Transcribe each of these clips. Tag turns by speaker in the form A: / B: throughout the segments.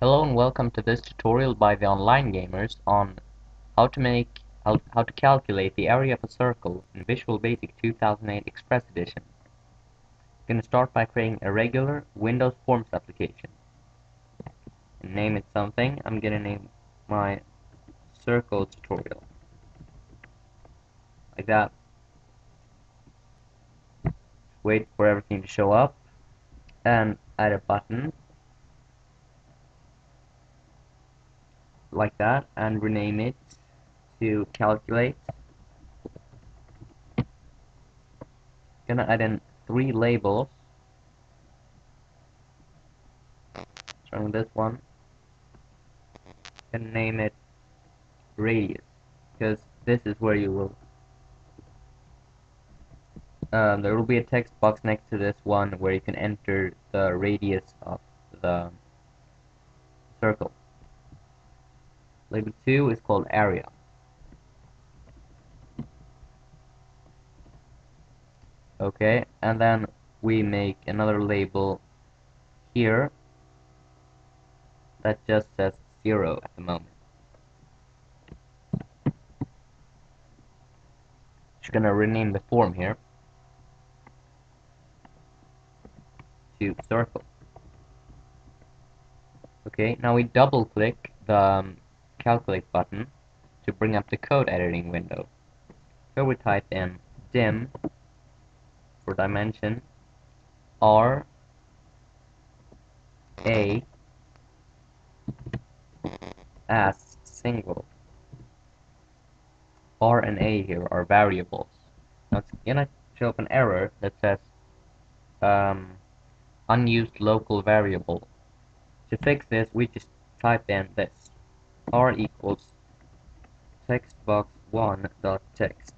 A: Hello and welcome to this tutorial by the online gamers on how to make how, how to calculate the area of a circle in Visual Basic 2008 Express Edition. I'm going to start by creating a regular Windows Forms application. And name it something. I'm going to name my circle tutorial. Like that. Wait for everything to show up and add a button like that and rename it to calculate. Gonna add in three labels. Starting this one. And name it radius because this is where you will um, there will be a text box next to this one where you can enter the radius of the circle. Label 2 is called area. Okay, and then we make another label here that just says 0 at the moment. Just gonna rename the form here to circle. Okay, now we double click the um, calculate button to bring up the code editing window. Here we type in dim for dimension R A as single. R and A here are variables. Now it's gonna show up an error that says um, unused local variable. To fix this, we just type in this r equals text box one dot text.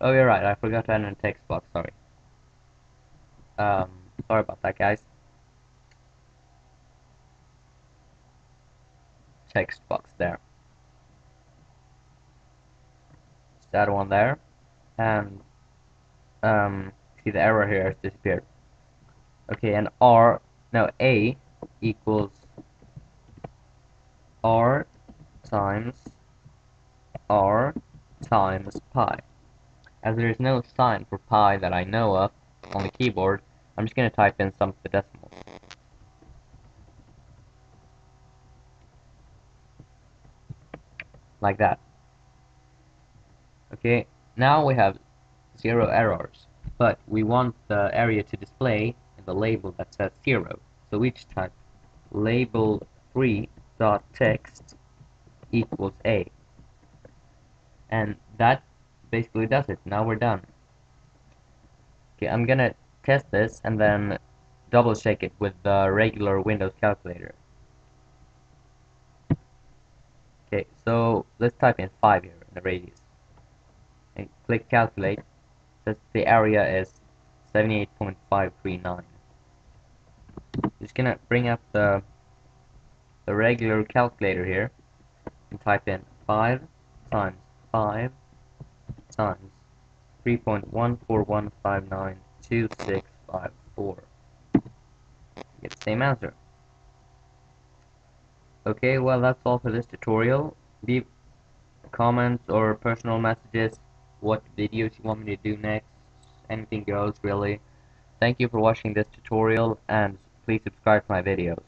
A: Oh, you're right. I forgot to add a text box. Sorry. Um, sorry about that, guys. Text box there. Add one there, and um, see the error here has disappeared. Okay, and R now A equals R times R times pi. As there is no sign for pi that I know of on the keyboard, I'm just going to type in some of the decimals. Like that. Okay, now we have zero errors, but we want the area to display in the label that says zero. So each type. Label 3 dot text equals a. And that basically does it. Now we're done. Okay I'm gonna test this and then double check it with the regular Windows calculator. Okay so let's type in 5 here in the radius. And click calculate. Says the area is 78.539 just gonna bring up the the regular calculator here. And type in 5 times 5 times 3.141592654 get the same answer. Okay well that's all for this tutorial. Leave comments or personal messages what videos you want me to do next anything goes really. Thank you for watching this tutorial and Please subscribe to my videos.